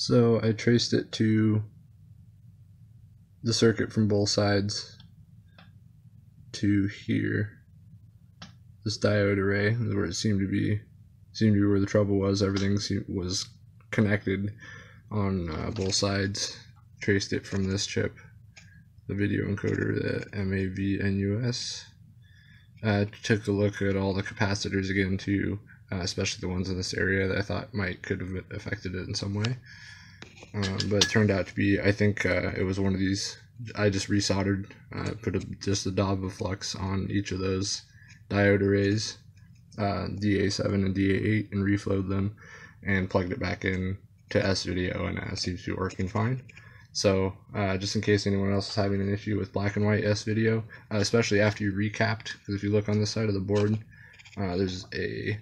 So I traced it to the circuit from both sides to here. This diode array where it seemed to be seemed to be where the trouble was. Everything was connected on uh, both sides. Traced it from this chip, the video encoder, the MAVNUS. Uh, took a look at all the capacitors again too, uh, especially the ones in this area that I thought might could have affected it in some way. Um, but it turned out to be, I think uh, it was one of these. I just resoldered, uh, put a, just a dab of flux on each of those diode arrays, uh, DA7 and DA8, and reflowed them, and plugged it back in to S video, and it seems to be working fine. So uh, just in case anyone else is having an issue with black and white S video, uh, especially after you recapped, because if you look on this side of the board, uh, there's a,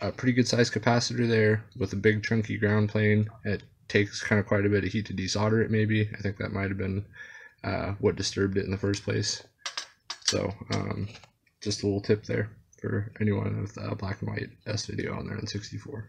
a pretty good sized capacitor there with a big chunky ground plane. It takes kind of quite a bit of heat to desolder it maybe. I think that might have been uh, what disturbed it in the first place. So um, just a little tip there for anyone with a black and white S video on their N64.